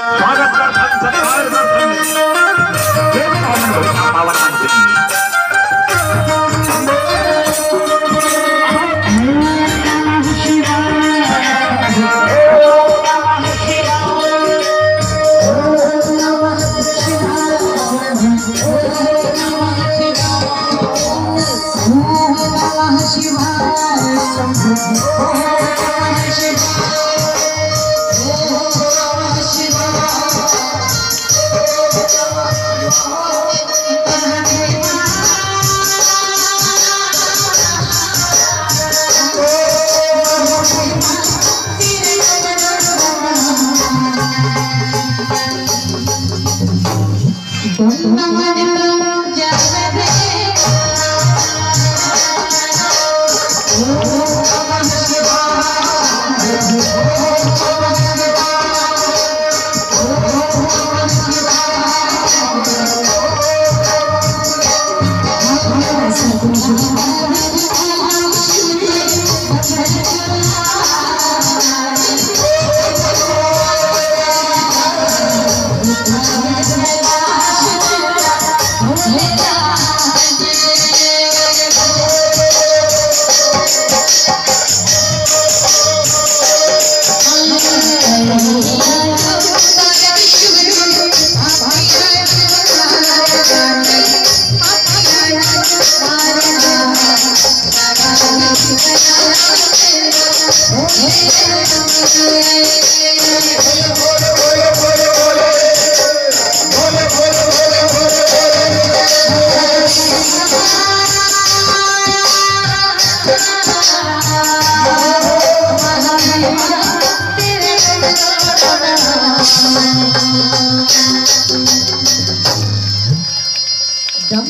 स्वागत करथन सत्कार करथन देव पावन होता Oh,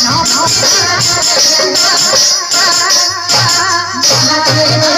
Thank you.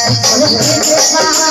Hare Krishna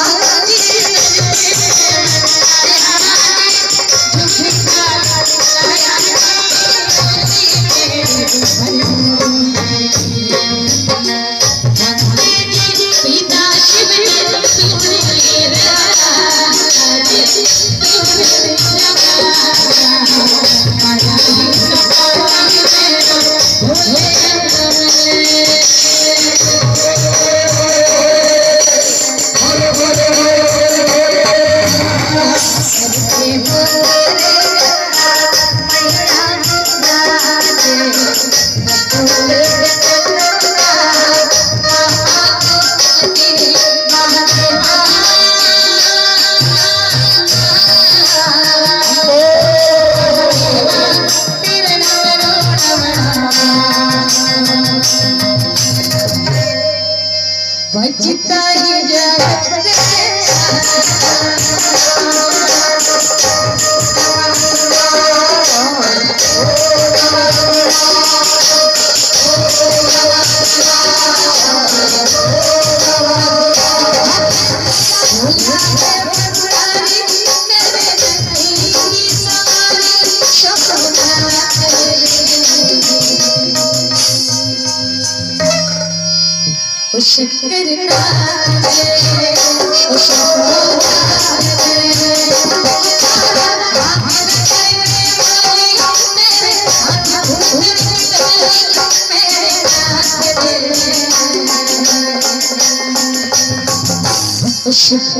उस उस